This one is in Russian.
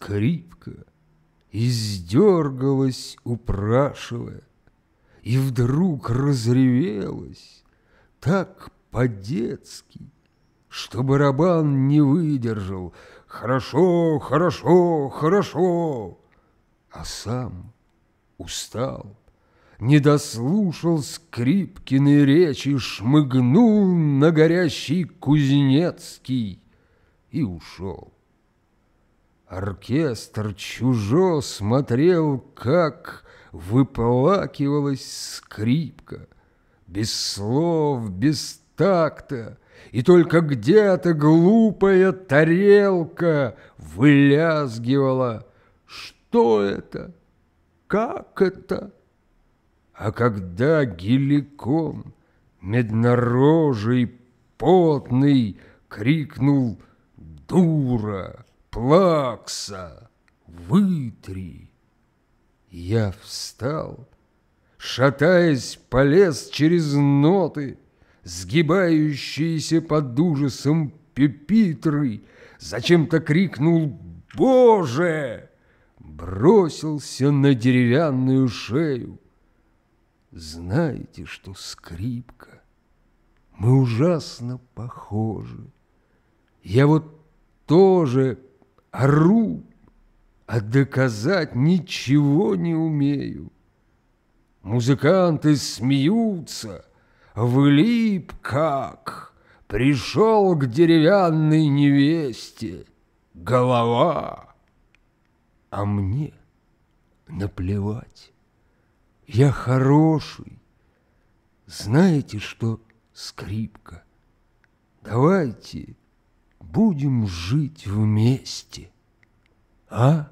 скрипка издергалась, упрашивая, и вдруг разревелась так по-детски, что барабан не выдержал. Хорошо, хорошо, хорошо, а сам устал не дослушал скрипкины речи, шмыгнул на горящий Кузнецкий и ушел. Оркестр чужо смотрел, как выплакивалась скрипка, без слов, без такта, и только где-то глупая тарелка вылязгивала. Что это? Как это? А когда геликон, меднорожий, потный, крикнул «Дура! Плакса! Вытри!» Я встал, шатаясь, полез через ноты, сгибающиеся под ужасом пепитры, зачем-то крикнул «Боже!» бросился на деревянную шею. Знаете, что скрипка? Мы ужасно похожи. Я вот тоже ору, а доказать ничего не умею. Музыканты смеются, влип как, пришел к деревянной невесте, голова. А мне наплевать. Я хороший. Знаете, что скрипка? Давайте будем жить вместе, а?